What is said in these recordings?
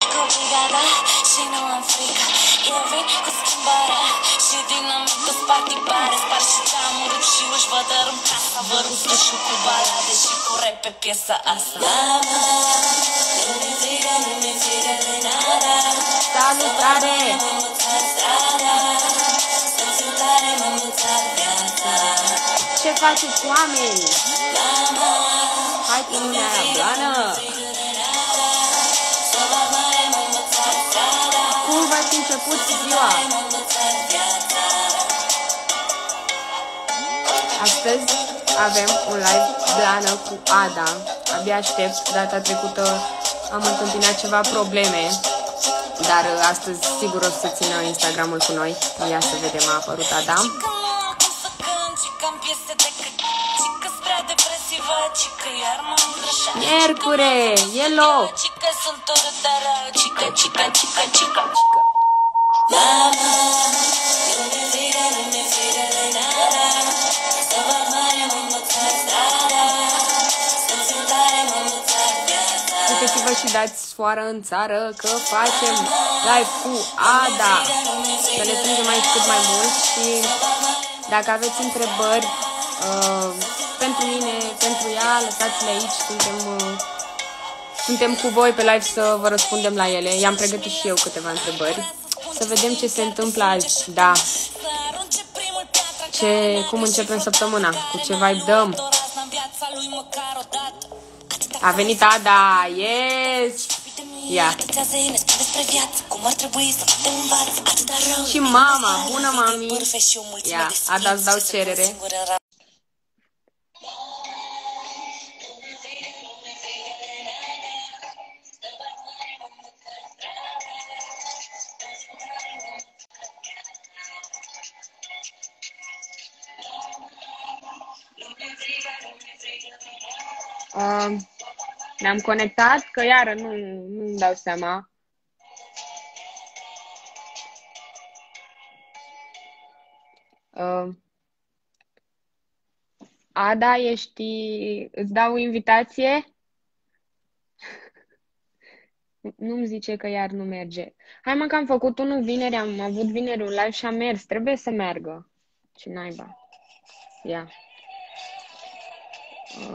Cu brigada și nu am frică Eu vin cu schimbarea Și dinamită spart tipare Spar și geamuri și uși vă dărâm casa Vă rup și cu balade și cu rap pe piesa asta Mama, nu mi-e frică, nu mi-e frică de nada Salutare! M-am învățat strada Să fiu tare, m-am învățat viața Ce faceți, oameni? Mama, Hai cu lumea aia blană! Strada Cum v-ați început ziua? M-am învățat viața Astăzi avem un live blană cu Ada. Abia aștept. Data trecută am întâmpinat ceva probleme. Dar uh, astăzi sigur o să țină Instagramul cu noi. Ia să vedem, a apărut Ada. Cică Miercure, Yellow. Cică sunt urât de rău, cică, cică, cică, cică Mama, nu mi-e frică, nu mi-e frică de nada Să vă mare, m-am învățat strada Să fiu tare, m-am învățat viața Puteți-vă și dați foară în țară că facem live cu Ada. Să ne strângem aici cât mai mult și dacă aveți întrebări uh, pentru mine, pentru ea, lăsați-le aici. Suntem, uh, suntem cu voi pe live să vă răspundem la ele. I-am pregătit și eu câteva întrebări. Să vedem ce se întâmplă azi. Da, Să arunce primul piatra ce, cum începem săptămâna, cu ce vibe dăm. Dorazna în viața lui măcar o dată Atâta A venit Ada, yes! Ia. Aghițează ei, ne spun despre viață Cum ar trebui să te învață Atâta rău Și mama, bună mami! Bârfe și o mulțime Ia, de Ada, îți dau sfinți ce se cerere. Ne-am conectat, că iară nu, nu-mi dau seama. Uh, Ada, ești... Îți dau invitație? Nu-mi zice că iar nu merge. Hai mă că am făcut unul vineri, am avut vineri un live și a mers. Trebuie să meargă. Ce naiba. Ia.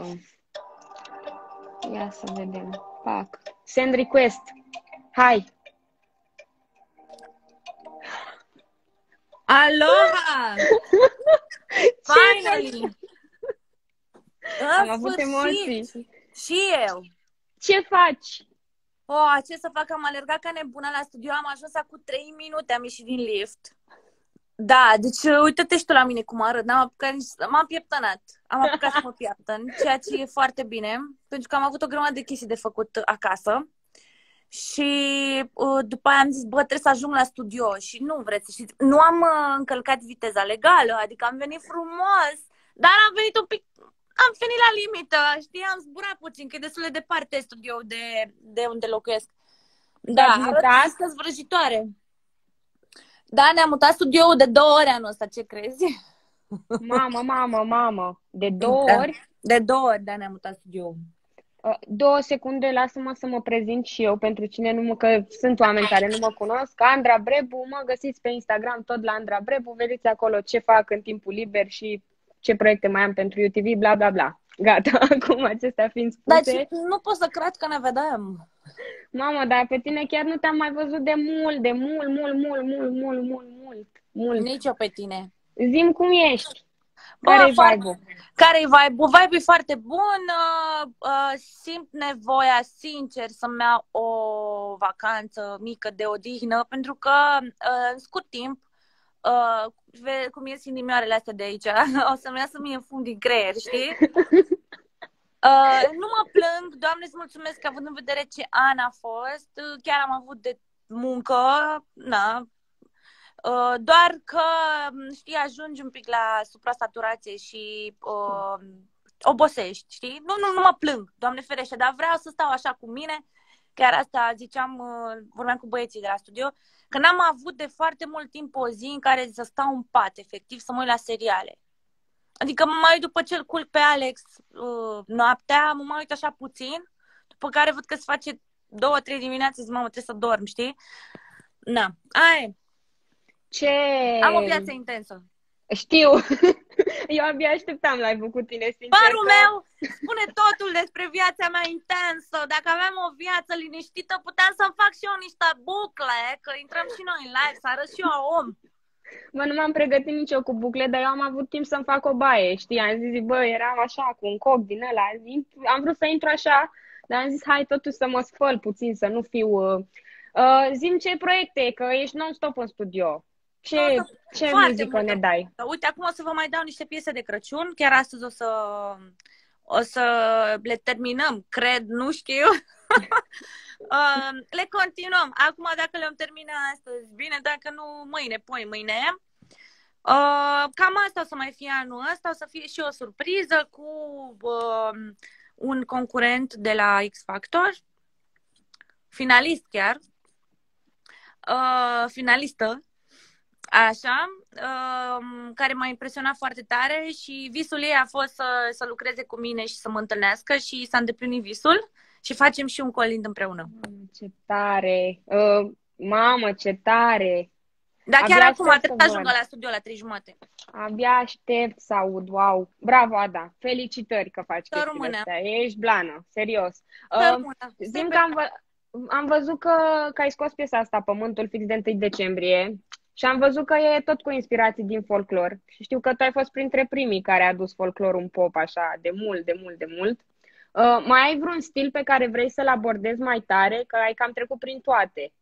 Uh. Ia să vedem. Pac. Send request. Hai. Aloha! Finally! Am În avut sfârșit! emoții. Și eu! Ce faci? Oh, ce să fac? Am alergat ca nebuna la studio, am ajuns acum 3 minute, am ieșit din lift. Da, deci uite-te și tu la mine cum arăt. N-am apucat nici... M-am pieptănat. Am apucat să mă pieptăn, ceea ce e foarte bine, pentru că am avut o grămadă de chestii de făcut acasă. Și uh, după aia am zis, bă, trebuie să ajung la studio și nu vreți să știți. Nu am uh, încălcat viteza legală, adică am venit frumos, dar am venit un pic, am venit la limită, știi, am zburat puțin, că e destul de departe studio de, de unde locuiesc. Da, V-ați arăt mutat? că vrăjitoare. Da, ne-am mutat studioul de două ori anul ăsta, ce crezi? Mamă, mamă, mamă. De două Da. ori? De două ori, da, ne-am mutat studioul. Uh, Două secunde, lasă-mă să mă prezint și eu pentru cine nu mă, că sunt oameni care nu mă cunosc. Andra Brebu, mă găsiți pe Instagram tot la Andra Brebu, vedeți acolo ce fac în timpul liber și ce proiecte mai am pentru UTV, bla bla bla. Gata, acum acestea fiind Dar spuse. ce- nu pot să cred că ne vedem. Mamă, dar pe tine chiar nu te-am mai văzut de mult, de mult, mult, mult, mult, mult, mult, mult, mult. Nici eu pe tine. Zim cum ești. Bă, Care-i foarte- vibe-ul? Care-i vibe-ul? Vibe e foarte bun. Uh, uh, simt nevoia, sincer, să-mi iau o vacanță mică de odihnă, pentru că uh, în scurt timp, uh, ve- cum ies inimioarele astea de aici, o să-mi iasă mie în fund din creier, știi? Uh, nu mă plâng, Doamne, îți mulțumesc că având în vedere ce an a fost, uh, chiar am avut de muncă, na, Uh, doar că, m, știi, ajungi un pic la suprasaturație și uh, obosești, știi? Nu, nu, nu mă plâng, Doamne ferește, dar vreau să stau așa cu mine. Chiar asta ziceam, uh, vorbeam cu băieții de la studio, că n-am avut de foarte mult timp o zi în care să stau în pat, efectiv, să mă uit la seriale. Adică mă mai uit după ce îl culc pe Alex uh, noaptea, mă mai uit așa puțin, după care văd că se face două, trei dimineața zic, mamă, trebuie să dorm, știi? Na, ai. Ce... Am o viață intensă. Știu. Eu abia așteptam live-ul cu tine, sincer. Părul că... meu spune totul despre viața mea intensă. Dacă aveam o viață liniștită, puteam să-mi fac și eu niște bucle, că intrăm și noi în live, să arăt și eu om. Mă, nu m-am pregătit nici eu cu bucle, dar eu am avut timp să-mi fac o baie, știi? Am zis, bă, eram așa, cu un coc din ăla. Am vrut să intru așa, dar am zis, hai totuși să mă spăl puțin, să nu fiu... Uh, uh, zim ce proiecte, că ești non-stop în studio. Ce, ce muzică ne dai? Uite, acum o să vă mai dau niște piese de Crăciun. Chiar astăzi o să, o să le terminăm, cred, nu știu. uh, le continuăm. Acum, dacă le-am terminat astăzi, bine, dacă nu, mâine, poi mâine. Uh, cam asta o să mai fie anul ăsta, o să fie și o surpriză cu uh, un concurent de la X Factor, finalist chiar, uh, finalistă. Așa, uh, care m-a impresionat foarte tare și visul ei a fost să, să lucreze cu mine și să mă întâlnească și s-a îndeplinit visul și facem și un colind împreună. Ce tare! Uh, mamă, ce tare! Da, chiar Abia acum trebuie să ajungă la studio la trei jumate. Abia aștept să aud, wow! Bravo, Ada! Felicitări că faci chestiile astea. Ești blană, serios. Uh, zim că am, vă- am văzut că, că ai scos piesa asta, Pământul, fix de 1 decembrie și am văzut că e tot cu inspirații din folclor. Și știu că tu ai fost printre primii care a adus folclorul în pop așa de mult, de mult, de mult. Uh, mai ai vreun stil pe care vrei să-l abordezi mai tare? Că ai cam trecut prin toate.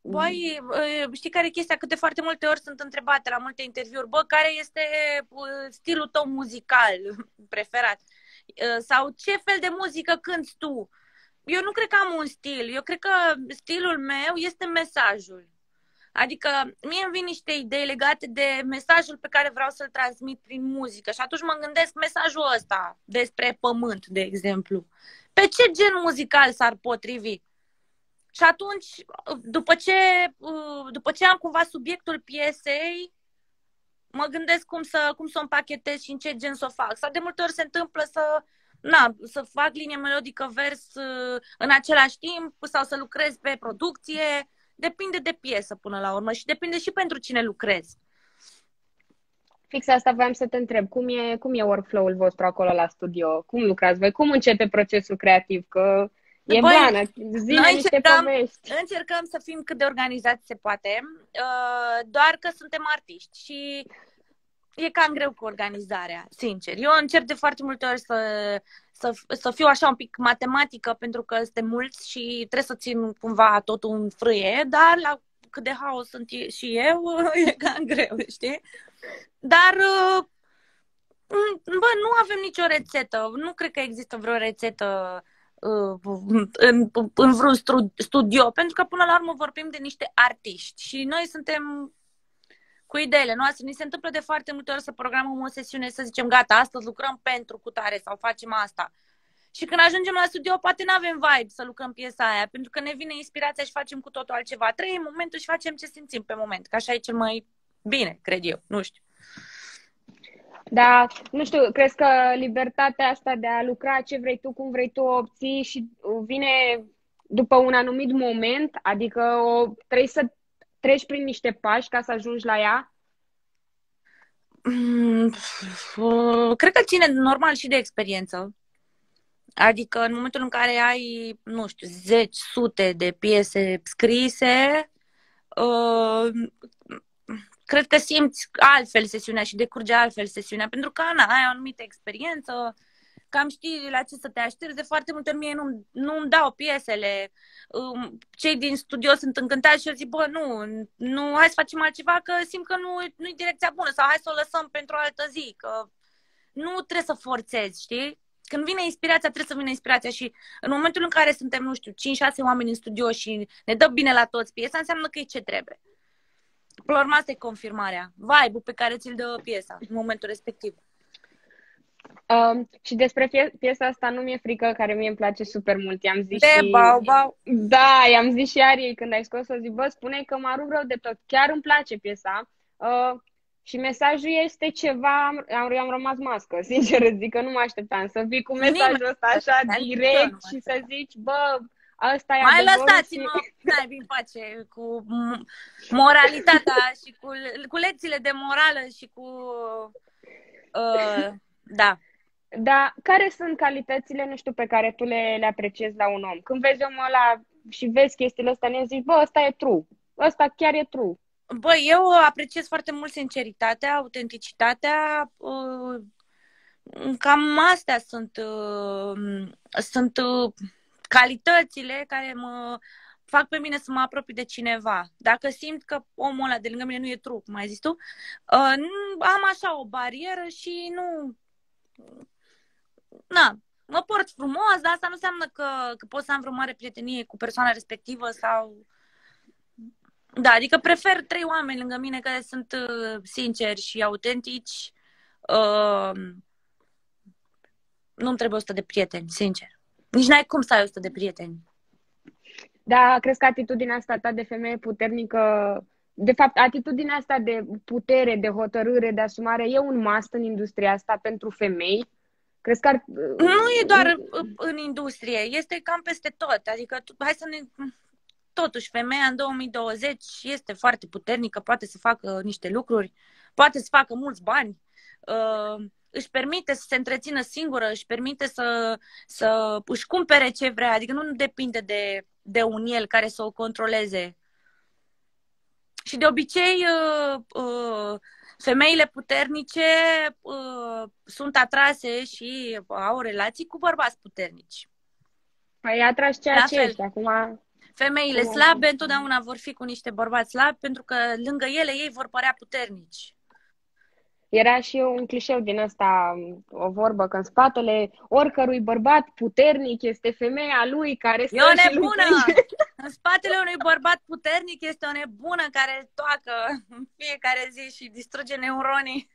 Băi, uh, știi care e chestia? Că de foarte multe ori sunt întrebate la multe interviuri, bă, care este uh, stilul tău muzical preferat? Uh, sau ce fel de muzică cânti tu? Eu nu cred că am un stil. Eu cred că stilul meu este mesajul. Adică mie îmi vin niște idei legate de mesajul pe care vreau să-l transmit prin muzică și atunci mă gândesc mesajul ăsta despre pământ, de exemplu. Pe ce gen muzical s-ar potrivi? Și atunci, după ce, după ce am cumva subiectul piesei, mă gândesc cum să, cum să o împachetez și în ce gen să o fac. Sau de multe ori se întâmplă să, na, să fac linie melodică vers în același timp sau să lucrez pe producție depinde de piesă până la urmă și depinde și pentru cine lucrezi. Fix asta voiam să te întreb. Cum e, cum e workflow-ul vostru acolo la studio? Cum lucrați voi? Cum începe procesul creativ? Că e Băi, blană, zile noi niște încercăm, povești. încercăm să fim cât de organizați se poate, uh, doar că suntem artiști și e cam greu cu organizarea, sincer. Eu încerc de foarte multe ori să, să, să fiu așa un pic matematică pentru că suntem mulți și trebuie să țin cumva totul în frâie, dar la cât de haos sunt și eu, e cam greu, știi? Dar, uh, bă, nu avem nicio rețetă. Nu cred că există vreo rețetă uh, în, în vreun studio, pentru că până la urmă vorbim de niște artiști și noi suntem cu ideile noastre. Ni se întâmplă de foarte multe ori să programăm o sesiune, să zicem, gata, astăzi lucrăm pentru cutare sau facem asta. Și când ajungem la studio, poate nu avem vibe să lucrăm piesa aia, pentru că ne vine inspirația și facem cu totul altceva. Trăim momentul și facem ce simțim pe moment, că așa e cel mai bine, cred eu, nu știu. Da, nu știu, crezi că libertatea asta de a lucra ce vrei tu, cum vrei tu, o obții și vine după un anumit moment? Adică o, trebuie să treci prin niște pași ca să ajungi la ea? Mm, cred că ține normal și de experiență. Adică în momentul în care ai, nu știu, zeci, sute de piese scrise, uh, cred că simți altfel sesiunea și decurge altfel sesiunea, pentru că, Ana, ai o anumită experiență, cam știi la ce să te aștepți. De foarte multe ori mie nu, nu îmi dau piesele. Um, cei din studio sunt încântați și eu zic, bă, nu, nu, hai să facem altceva, că simt că nu, nu e direcția bună sau hai să o lăsăm pentru o altă zi, că nu trebuie să forțezi, știi? Când vine inspirația, trebuie să vină inspirația și în momentul în care suntem, nu știu, 5-6 oameni în studio și ne dă bine la toți piesa, înseamnă că e ce trebuie. Până la urmă, asta e confirmarea. Vibe-ul pe care ți-l dă piesa în momentul respectiv. Um, și despre pie- piesa asta nu mi-e frică, care mie îmi place super mult. I-am zis de și... bau, bau. Da, i-am zis și Ariei când ai scos-o, zic, bă, spune că mă rup rău de tot. Chiar îmi place piesa. Uh, și mesajul este ceva, am, am rămas mască, sincer zic că nu mă așteptam să vii cu mesajul ăsta așa direct și să zici, bă, Asta e Mai adevărul lăsați-mă, și- n-ai bine face cu m- moralitatea și cu, cu lecțiile de morală și cu... Uh, da. Dar care sunt calitățile, nu știu, pe care tu le, le apreciezi la un om? Când vezi omul ăla și vezi chestiile astea, ne zici, bă, ăsta e true. Ăsta chiar e true. Băi, eu apreciez foarte mult sinceritatea, autenticitatea. uh, Cam astea sunt, uh, sunt uh, calitățile care mă fac pe mine să mă apropii de cineva. Dacă simt că omul ăla de lângă mine nu e true, cum ai zis tu, uh, nu- am așa o barieră și nu... Na, mă port frumos, dar asta nu înseamnă că, că pot să am vreo mare prietenie cu persoana respectivă sau... Da, adică prefer trei oameni lângă mine care sunt uh, sinceri și autentici. Uh, nu-mi trebuie 100 de prieteni, sincer. Nici n-ai cum să ai 100 de prieteni. Dar crezi că atitudinea asta ta de femeie puternică, de fapt, atitudinea asta de putere, de hotărâre, de asumare, e un must în industria asta pentru femei? Crezi că ar... Nu e doar uh, în industrie, este cam peste tot. Adică, tu- hai să ne... Totuși, femeia în 2020 este foarte puternică, poate să facă niște lucruri, poate să facă mulți bani, uh, își permite să se întrețină singură, își permite să, să își cumpere ce vrea, adică nu depinde de, de un el care să o controleze. Și de obicei, uh, uh, femeile puternice uh, sunt atrase și au relații cu bărbați puternici. Ai atras ceea La ce fel. ești acum. Femeile Cum- slabe întotdeauna vor fi cu niște bărbați slabi pentru că lângă ele ei vor părea puternici. Era și un clișeu din ăsta, o vorbă, că în spatele oricărui bărbat puternic este femeia lui care stă E o și nebună! lucrează. În spatele unui bărbat puternic este o nebună care îl toacă în fiecare zi și distruge neuronii.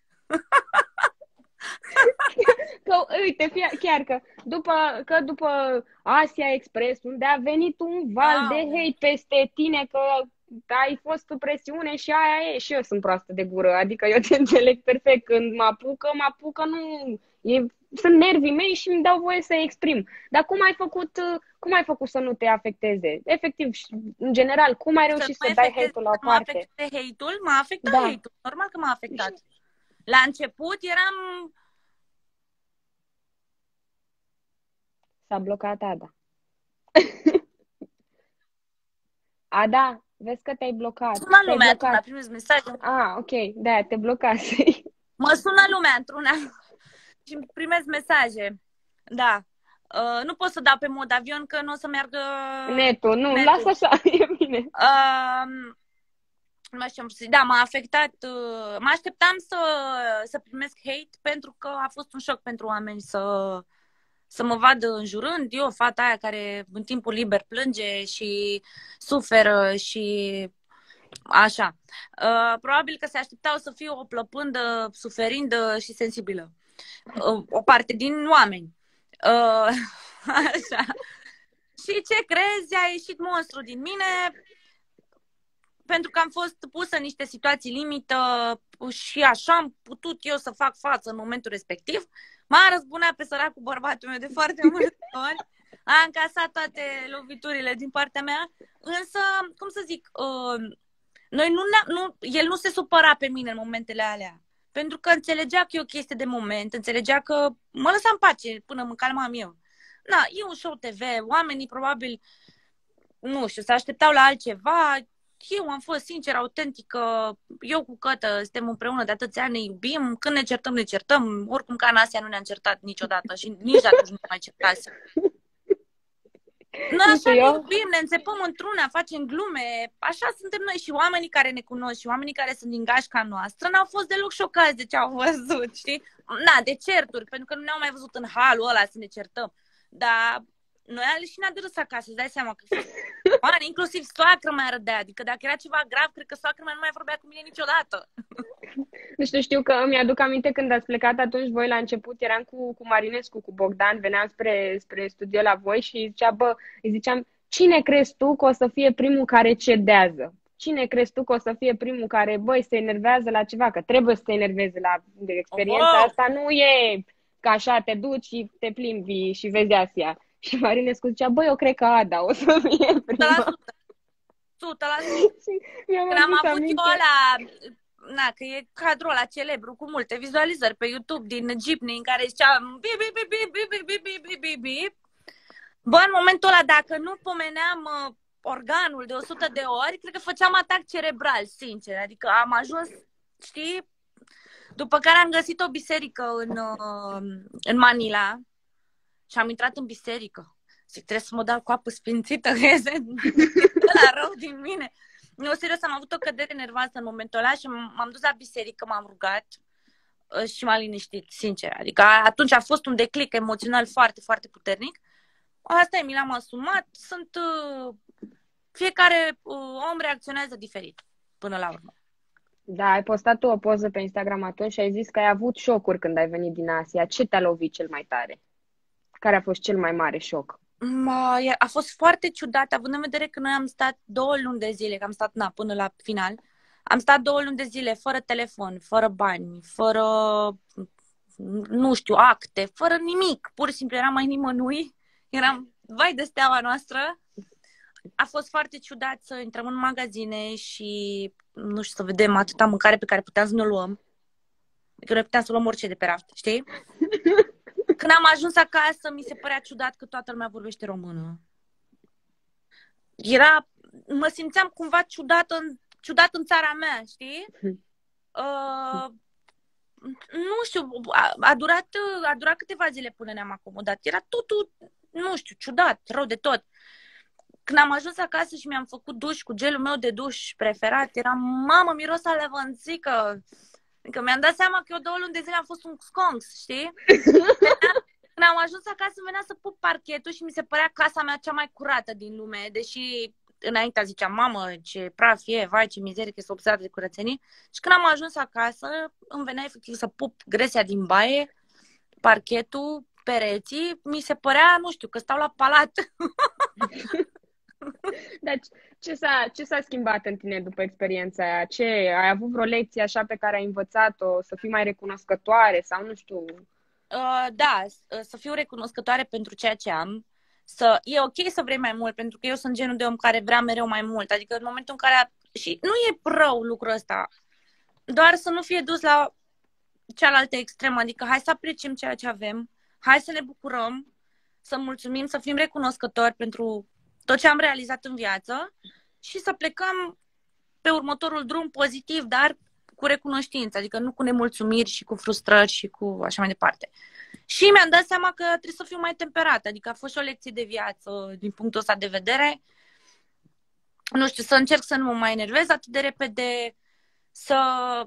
Că, uite, fie, chiar că după, că după Asia Express, unde a venit un val Wow. de hate peste tine, că ai fost cu presiune și aia e, și eu sunt proastă de gură, adică eu te înțeleg perfect, când mă apucă, mă apucă, nu, e, sunt nervii mei și îmi dau voie să exprim. Dar cum ai făcut, cum ai făcut să nu te afecteze? Efectiv, și, în general, cum ai reușit să, mă dai afecteze- hate-ul la o să mă parte? afecteze hate-ul, m-a afectat Da. hate-ul. Normal că m-a afectat. La început eram... S-a blocat Ada. Ada, vezi că te-ai blocat. Sună Te-ai lumea blocat. într-una, primesc mesaje. Ah, ok, da, te blocase. Mă sună lumea într-una și îmi primesc mesaje. Da. Uh, nu pot să dau pe mod avion că nu o să meargă... Netul, nu, Netul. lasă așa, e bine. Um, nu mai știu ce am să zic. Da, m-a afectat. Uh, mă așteptam să, să primesc hate pentru că a fost un șoc pentru oameni să, să mă vadă înjurând. Eu, fata aia care în timpul liber plânge și suferă și așa. Uh, probabil că se așteptau să fiu o plăpândă, suferindă și sensibilă. Uh, o parte din oameni. Uh, așa. Și ce crezi? A ieșit monstru din mine pentru că am fost pusă în niște situații limită și așa am putut eu să fac față în momentul respectiv. M-a răzbunat pe săracul bărbatul meu de foarte multe ori. A încasat toate loviturile din partea mea. Însă, cum să zic, uh, noi nu, ne- nu, el nu se supăra pe mine în momentele alea. Pentru că înțelegea că e o chestie de moment, înțelegea că mă lăsa în pace până mă calmam eu. Na, e un show TV, oamenii probabil, nu știu, se așteptau la altceva. Eu am fost sincer, autentică, eu cu Cătă suntem împreună de atâția ani, ne iubim, când ne certăm, ne certăm, oricum ca în Asia nu ne-am certat niciodată și nici de atunci nu ne mai certasem. Noi Uite, așa ne eu- iubim, ne înțepăm într-una, facem glume, așa suntem noi și oamenii care ne cunosc și oamenii care sunt din gașca noastră n-au fost deloc șocați de ce au văzut, știi? Na, de certuri, pentru că nu ne-au mai văzut în halul ăla să ne certăm. Dar noi ale și ne-a de râs acasă, îți dai seama că Oare, inclusiv soacră mai râdea, adică dacă era ceva grav, cred că soacră mai nu mai vorbea cu mine niciodată. Nu știu, știu că îmi aduc aminte când ați plecat atunci voi la început, eram cu, cu Marinescu, cu Bogdan, veneam spre, spre studio la voi și zicea, bă, îi ziceam, cine crezi tu că o să fie primul care cedează? Cine crezi tu că o să fie primul care, băi, se enervează la ceva? Că trebuie să se enerveze la de experiența Wow! asta, nu e ca așa te duci și te plimbi și vezi Asia. Și Marinescu zicea, băi, eu cred că Ada o să fie prima. 100%. 100%. Când am avut aminte. eu la na, că e cadrul ăla celebru cu multe vizualizări pe YouTube din Jeepney în care zicea bip, bip, bip, bip, bip, bip, bip, bip, bip, bip. Bă, în momentul ăla, dacă nu pomeneam uh, organul de 100 de ori, cred că făceam atac cerebral, sincer. Adică am ajuns, știi, după care am găsit o biserică în, uh, în Manila și am intrat în biserică. Zic, trebuie să mă dau cu apă sfințită, că este la rău din mine. Nu, serios, am avut o cădere nervoasă în momentul ăla și m-am dus la biserică, m-am rugat uh, și m-a liniștit, sincer. Adică atunci a fost un declic emoțional foarte, foarte puternic. Asta e, mi l-am asumat. Sunt... Uh, fiecare uh, om reacționează diferit până la urmă. Da, ai postat tu o poză pe Instagram atunci și ai zis că ai avut șocuri când ai venit din Asia. Ce te-a lovit cel mai tare? Care a fost cel mai mare șoc? A fost foarte ciudat, având în vedere că noi am stat două luni de zile, că am stat na, până la final, am stat două luni de zile fără telefon, fără bani, fără, nu știu, acte, fără nimic. Pur și simplu eram mai nimănui, eram, vai de steaua noastră. A fost foarte ciudat să intrăm în magazine și, nu știu, să vedem atâta mâncare pe care puteam să ne luăm. Că noi puteam să luăm orice de pe raft, știi? Când am ajuns acasă, mi se părea ciudat că toată lumea vorbește română. Era, mă simțeam cumva ciudat în, ciudat în țara mea, știi? Uh, nu știu, a, a, durat, a durat câteva zile până ne-am acomodat. Era totul, nu știu, ciudat, rău de tot. Când am ajuns acasă și mi-am făcut duș cu gelul meu de duș preferat, era, mamă, miros a levănțică. Că mi-am dat seama că eu două luni de zile am fost un sconx, știi? Când am ajuns acasă, venea să pup parchetul și mi se părea casa mea cea mai curată din lume, deși înainte ziceam, mamă, ce praf e, vai, ce mizerie, că sunt obsedată de curățenii. Și când am ajuns acasă, îmi venea efectiv să pup gresia din baie, parchetul, pereții, mi se părea, nu știu, că stau la palat. Deci, ce s-a, ce s-a schimbat în tine după experiența aia? Ce, ai avut vreo lecție așa pe care ai învățat-o, să fii mai recunoscătoare sau nu știu? Uh, da, uh, să fiu recunoscătoare pentru ceea ce am. Să, e ok să vrei mai mult, pentru că eu sunt genul de om care vrea mereu mai mult. Adică în momentul în care... Și nu e rău lucrul ăsta. Doar să nu fie dus la cealaltă extremă. Adică hai să apreciem ceea ce avem, hai să ne bucurăm, să mulțumim, să fim recunoscători pentru tot ce am realizat în viață și să plecăm pe următorul drum pozitiv, dar cu recunoștință, adică nu cu nemulțumiri și cu frustrări și cu așa mai departe. Și mi-am dat seama că trebuie să fiu mai temperată, adică a fost și o lecție de viață din punctul ăsta de vedere. Nu știu, să încerc să nu mă mai enervez atât de repede, să...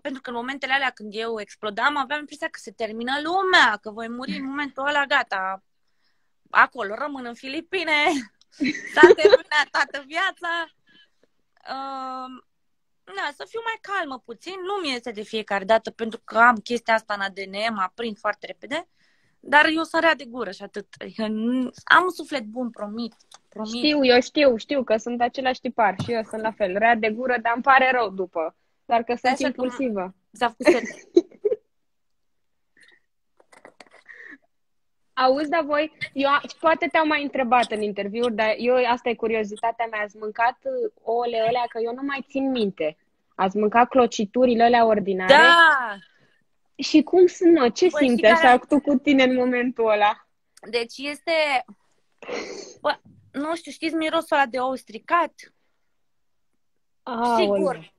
pentru că în momentele alea când eu explodam, aveam impresia că se termină lumea, că voi muri în momentul ăla, gata, acolo, rămân în Filipine, S-a terminat toată viața. Uh, na, să fiu mai calmă puțin. Nu mi este de fiecare dată pentru că am chestia asta în ADN, mă aprind foarte repede. Dar eu sunt rea de gură și atât. Am un suflet bun, promit. promit. Știu, eu știu, știu că sunt același tipar și eu sunt la fel. Rea de gură, dar îmi pare rău după. Dar că sunt impulsivă. S-a Auzi, dar voi, eu, poate te-au mai întrebat în interviuri, dar eu, asta e curiozitatea mea, ați mâncat uh, ouăle alea, că eu nu mai țin minte. Ați mâncat clociturile alea ordinare? Da! Și cum sunt, mă? Ce Bă, simte așa care... tu cu tine în momentul ăla? Deci este... Bă, nu știu, știți mirosul ăla de ou stricat? Aoleu. Sigur.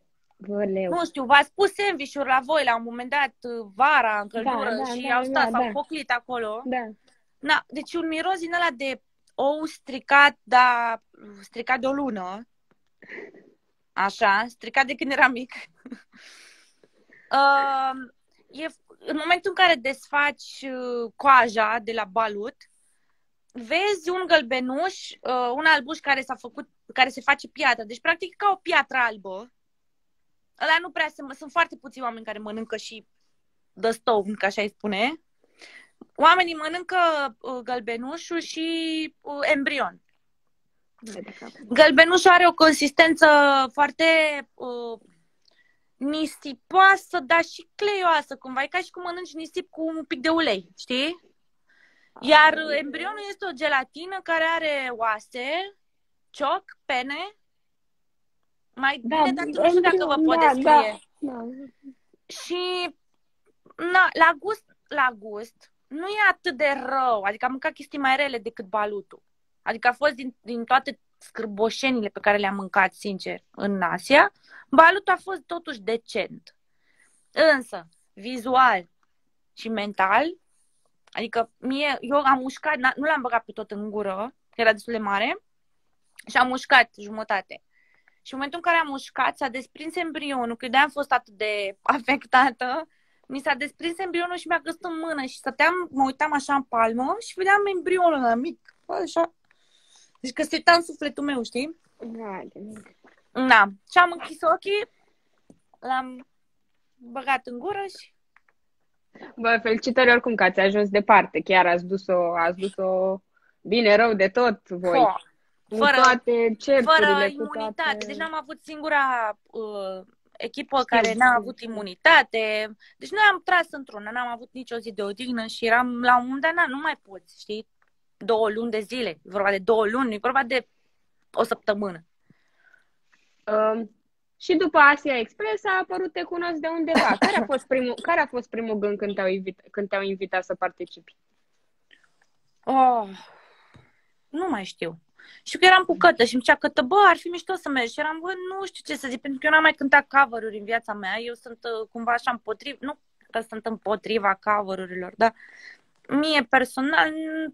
Băleu. Nu știu, v-ați pus sandwich la voi la un moment dat, uh, vara, în căldură, da, da, și da, au stat, da, s-au da. poclit acolo. Da. Na, deci un miros din ăla de ou stricat, da, stricat de o lună. Așa, stricat de când era mic. uh, e, în momentul în care desfaci uh, coaja de la balut, vezi un gălbenuș, uh, un albuș care s-a făcut, care se face piatră. Deci, practic, ca o piatră albă. Ăla nu prea se, sunt foarte puțini oameni care mănâncă și the stone, ca așa îi spune oamenii mănâncă uh, gălbenușul și uh, embrion. Gălbenușul are o consistență foarte uh, nisipoasă, dar și cleioasă, cumva. E ca și cum mănânci nisip cu un pic de ulei, știi? Iar embrionul este o gelatină care are oase, cioc, pene. Mai Da, bine, dar nu știu dacă vă pot da, descrie. da, da. Și na, la gust, la gust, nu e atât de rău. Adică am mâncat chestii mai rele decât balutul. Adică a fost din, din toate scârboșenile pe care le-am mâncat, sincer, în Asia, balutul a fost totuși decent. Însă, vizual și mental, adică mie, eu am mușcat, na- nu l-am băgat pe tot în gură, că era destul de mare, și am mușcat jumătate. Și în momentul în care am mușcat, s-a desprins embrionul, că de-aia am fost atât de afectată, mi s-a desprins embrionul și mi-a găsit în mână și stăteam, mă uitam așa în palmă și vedeam embrionul ăla mic, așa. Deci că se uita în sufletul meu, știi? Da, de mic. Da. Și am închis ochii, l-am băgat în gură și... Bă, felicitări oricum că ați ajuns departe. Chiar ați dus-o, ați dus-o bine rău de tot voi. Fo, Cu fără- toate certurile, fără cu imunitate. toate... Deci n-am avut singura uh, echipă care n-a avut imunitate. Deci noi am tras într-una, n-am avut nicio zi de odihnă și eram la un moment dat, na, nu mai poți, știi? Două luni de zile. E vorba de două luni, e vorba de o săptămână. Um, și după Asia Express a apărut Te cunosc de undeva. Care a fost primul, care a fost primul gând când te-au, invitat, când te-au invitat să participi? Oh, nu mai știu. Și că eram cu Cătă și îmi zicea Cătă, bă, ar fi mișto să mergi. Și eram, bă, nu știu ce să zic, pentru că eu n-am mai cântat cover-uri în viața mea. Eu sunt uh, cumva așa împotriva, nu că sunt împotriva cover-urilor, dar mie personal nu,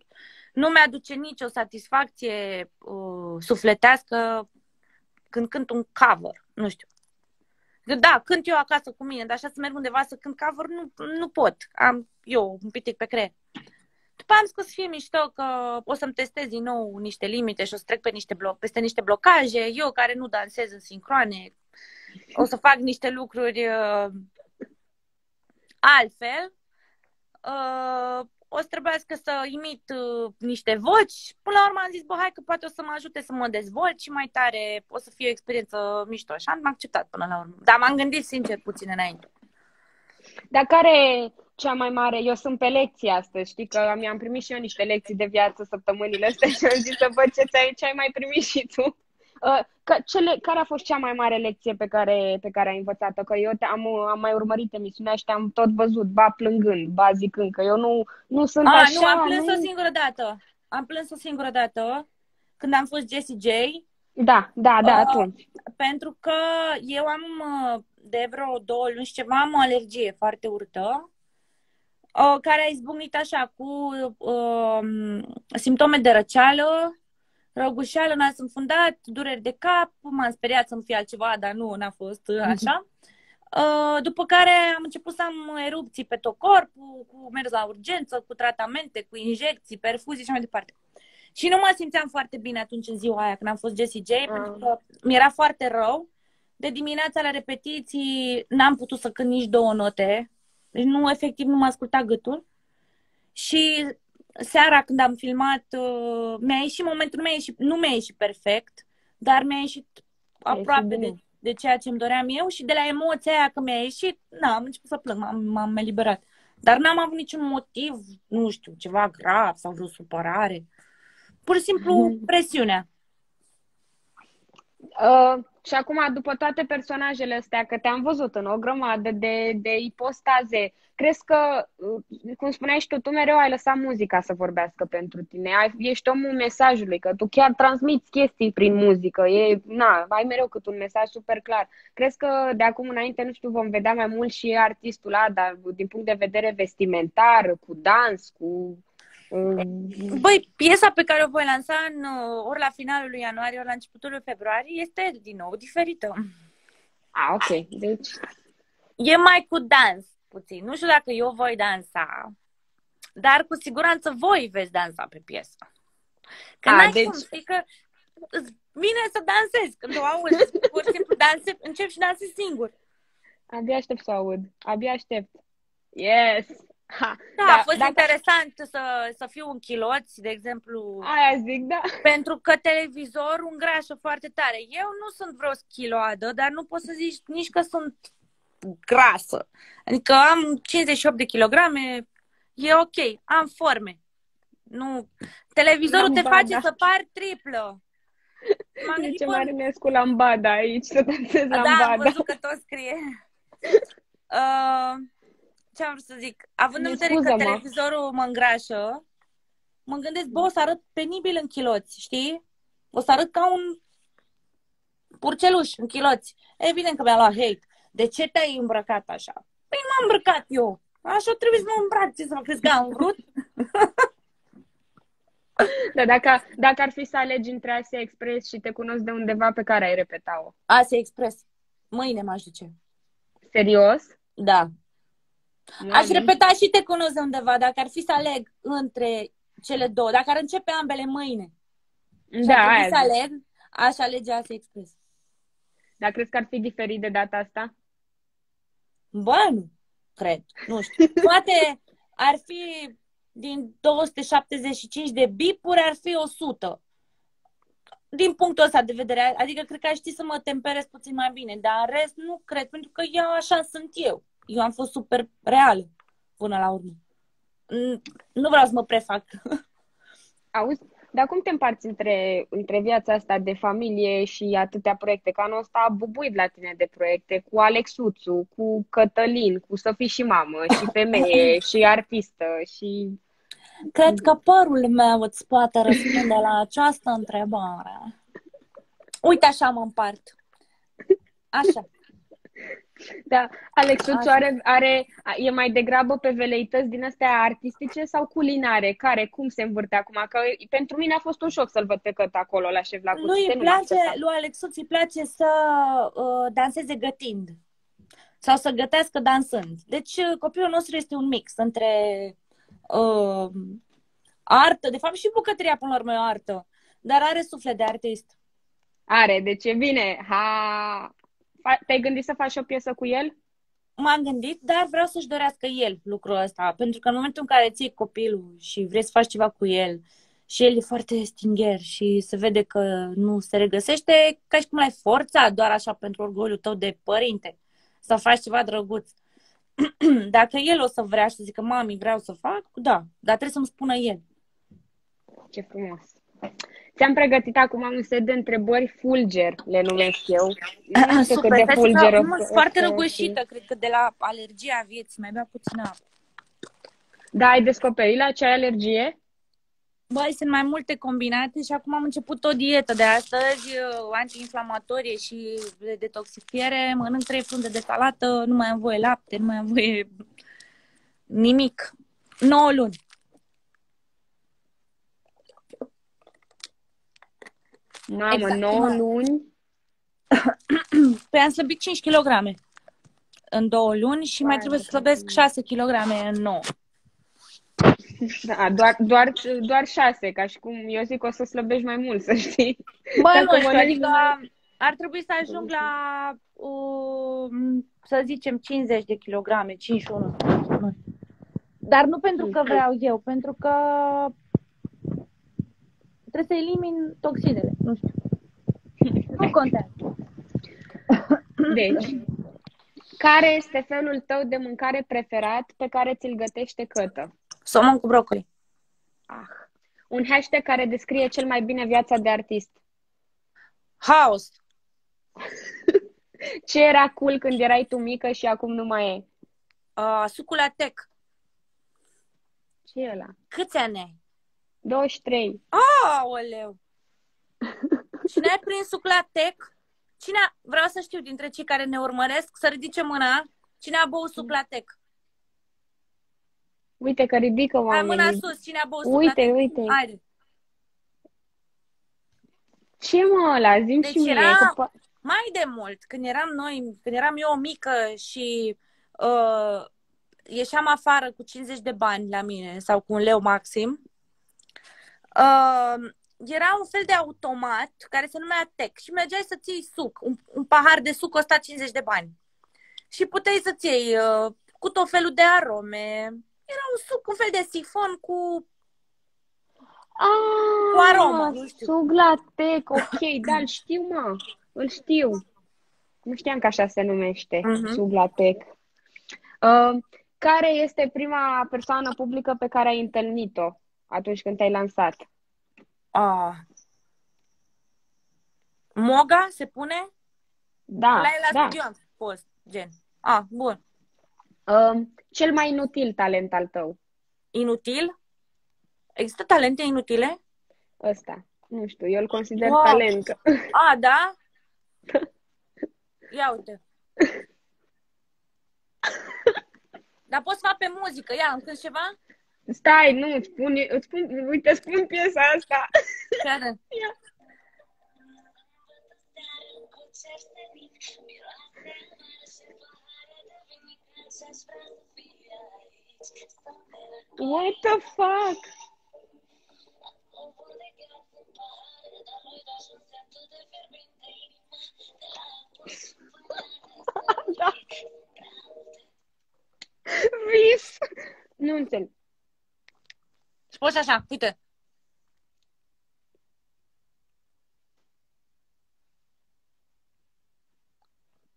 nu mi-aduce nicio satisfacție uh, sufletească când cânt un cover. Nu știu. Da, cânt eu acasă cu mine, dar așa să merg undeva să cânt cover, nu, nu pot. Am eu un pitic pe creier. După am zis că o să fie mișto, că o să-mi testez din nou niște limite și o să trec pe niște blo- peste niște blocaje. Eu care nu dansez în sincroane, o să fac niște lucruri uh, altfel. Uh, o să trebuiască să imit uh, niște voci. Până la urmă am zis, bă, hai că poate o să mă ajute să mă dezvolt și mai tare o să fie o experiență mișto. Și am acceptat până la urmă. Dar m-am gândit sincer puțin înainte. Dar care e cea mai mare? Eu sunt pe lecții astăzi, știi că mi-am primit și eu niște lecții de viață săptămânile astea și am zis să văd ce, ți-ai, ce ai mai primit și tu. Uh, că, cele, care a fost cea mai mare lecție pe care, pe care ai învățat-o? Că eu te, am, am mai urmărit emisiunea și te-am tot văzut, ba plângând, ba zicând, că eu nu, nu sunt A, așa. nu, am plâns nu... o singură dată. Am plâns o singură dată când am fost Jessie J, Da, da, da, Uh, atunci. pentru că eu am uh, de vreo două luni și ceva, am o alergie foarte urâtă, uh, care a izbucnit așa cu uh, simptome de răceală, răgușeală, nas înfundat, dureri de cap, m-am speriat să nu fie altceva, dar nu, n-a fost uh, așa. Uh, După care am început să am erupții pe tot corpul, cu mers la urgență, cu tratamente, cu injecții, perfuzii și mai departe. Și nu mă simțeam foarte bine atunci în ziua aia când am fost Jessie J, pentru că mi-era foarte rău. De dimineața la repetiții n-am putut să cânt nici două note. Deci nu, efectiv, nu mă asculta gâtul. Și seara când am filmat, uh, mi-a ieșit momentul, nu mi-a ieșit, nu mi-a ieșit perfect, dar mi-a ieșit aproape bine. de, de ceea ce îmi doream eu și de la emoția aia că mi-a ieșit, na, am început să plâng, m-am, m-am eliberat. Dar n-am avut niciun motiv, nu știu, ceva grav sau vreo supărare. Pur și simplu presiunea. Uh, și acum, după toate personajele astea, că te-am văzut în o grămadă de, de ipostaze, crezi că, uh, cum spuneai și tu, tu mereu ai lăsat muzica să vorbească pentru tine, ai, ești omul mesajului, că tu chiar transmiți chestii prin muzică, e, na, ai mereu cât un mesaj super clar. Crezi că de acum înainte, nu știu, vom vedea mai mult și artistul ăla, dar din punct de vedere vestimentar, cu dans, cu... uh, Băi, piesa pe care o voi lansa în, uh, ori la finalul lui ianuarie, ori la începutul lui februarie, este din nou diferită. A, ok, deci... E mai cu dans puțin. Nu știu dacă eu voi dansa, dar cu siguranță voi veți dansa pe piesă. Că A, n-ai deci- cum, știi că îți vine să dansezi. Când o auzi, pur și simplu danse, încep și dansezi singur. Abia aștept să aud, abia aștept. Yes! Ha, Da, a fost interesant să, să fiu în chiloți, de exemplu, Aia zic, da. pentru că televizorul îngrașă foarte tare. Eu nu sunt vreo schiloadă, dar nu pot să zici nici că sunt grasă. Adică am 58 de kilograme, e ok, am forme. Nu. Televizorul te Lambada. face să pari triplă. M-am De gândit, ce bă, Marinescu lambada aici, să dansezi Da, am lambada. văzut că tot scrie. Uh, ce am vrut să zic? Având în Ne vedere că scuză-mă. televizorul mă îngrașă, mă gândesc, bă, o să arăt penibil în chiloți, știi? O să arăt ca un purceluș în chiloți. Evident că mi-a luat hate. De ce te-ai îmbrăcat așa? Păi m-am îmbrăcat eu. Așa trebuie să mă îmbrac. Ce să mă crezi că am vrut? Dar dacă, dacă ar fi să alegi între Asia Express și te cunosc de undeva pe care ai repeta-o. Asia Express. Mâine m-aș duce. Serios? Da. Aș Mami. repeta și te cunosc de undeva, dacă ar fi să aleg între cele două, dacă ar începe ambele mâine și Da, ar trebui aia să zic. aleg, aș alege Asia Express. Dar crezi că ar fi diferit de data asta? Bă, nu cred, nu știu. Poate ar fi din 275 de bipuri, ar fi 100. Din punctul ăsta de vedere, adică cred că aș ști să mă temperez puțin mai bine, dar în rest nu cred, pentru că eu așa sunt eu. Eu am fost super reală până la urmă. Mm, Nu vreau să mă prefac. Auzi, dar cum te împarți între, între viața asta de familie și atâtea proiecte? Că anul ăsta a bubuit la tine de proiecte cu Alexuțu, cu Cătălin, cu să fii și mamă, și femeie, și artistă, și... Cred că părul meu îți poate răspunde la această întrebare. Uite, așa mă împart. Așa. Da, Alexuțu Așa. are, are, e mai degrabă pe veleități din astea artistice sau culinare? Care, cum se învârte acum? Că pentru mine a fost un șoc să-l văd pe Căt acolo la șef la Lui cuțite. îi nu m-am place, așteptat. lui Alexuț îi place să uh, danseze gătind. Sau să gătească dansând. Deci uh, copilul nostru este un mix între uh, artă, de fapt și bucătăria până la urmă e o artă, dar are suflet de artist. Are, deci e bine. Ha... Fa- Te-ai gândit să faci o piesă cu el? M-am gândit, dar vreau să-și dorească el lucrul ăsta, pentru că în momentul în care ții copilul și vrei să faci ceva cu el și el e foarte stingher și se vede că nu se regăsește, e ca și cum l-ai forța doar așa pentru orgoliul tău de părinte să faci ceva drăguț. Dacă el o să vrea și să zică, mami, vreau să fac, da, dar trebuie să-mi spună el. Ce frumos. Ți-am pregătit acum un set de întrebări fulger, le numesc eu. Nu știu cât de Stai să fulger beau- o mă, să- sunt foarte o să răgușită, cred că de la alergia vieții, mai bea puțină apă. Da, ai descoperit la ce ai alergie? Băi, sunt mai multe combinate și acum am început o dietă de astăzi, uh, antiinflamatorie și de detoxifiere. Mănânc trei frunze de salată, nu mai am voie lapte, nu mai am voie nimic. 9 luni. Mamă, Exact, 9 mă. luni. Păi am slăbit 5 kg în două luni și mai Vai, trebuie să de slăbesc capul 6 kg în 9. Da, doar, doar, doar 6, ca și cum eu zic că o să slăbești mai mult, să știi. Bă, Dacă nu știu, mănânci adică numai- ar trebui să ajung la, uh, să zicem, 50 de kilograme, 51. Nu știu. Dar nu pentru că vreau eu, pentru că trebuie să elimin toxinele, nu știu. Nu contează. Deci, care este felul tău de mâncare preferat pe care ți-l gătește cătă? Somon cu brocoli. Ah. Un hashtag care descrie cel mai bine viața de artist. Haos. Ce era cool când erai tu mică și acum nu mai e? Uh, suculatec. Ce e ăla? Câți ani ai? 23. Aoleu! Cine a prins suclatec? Cine a... Vreau să știu dintre cei care ne urmăresc să ridice mâna. Cine a băut suclatec? Uite că ridică Hai oamenii. mâna sus, cine a băut Uite, suclatec? uite. Haide. Ce mă ăla? Zim Deci și mie. era- Că po- Mai de mult, când eram noi, când eram eu mică și uh, ieșeam afară cu 50 de bani la mine sau cu un leu maxim, uh, era un fel de automat care se numea Tec și mergeai să ții suc. Un, un pahar de suc costa 50 de bani. Și puteai să-ți iei uh, cu tot felul de arome. Era un suc, un fel de sifon cu... Ah, Cu aromă, nu știu. Sug la tec, ok, da, îl știu, mă. Îl știu. Nu știam că așa se numește, Mhm. sug la tec. Uh, care este prima persoană publică pe care ai întâlnit-o? Atunci când te-ai lansat. Ah. Moga se pune? Da, la el la da. studio am fost, gen. Ah, bun. Uh, cel mai inutil talent al tău, Inutil? Există talente inutile? ăsta. Nu știu, eu îl consider Wow. talent. că- A, da? Ia uite. Dar poți să fac pe muzică. Ia, îmi cânti ceva? Stai, nu, îți spun, îți spun, uite, spun piesa asta. Chiar. Ia. What the fuck? da. Vis. Nu înțeleg. Și poți așa, uite.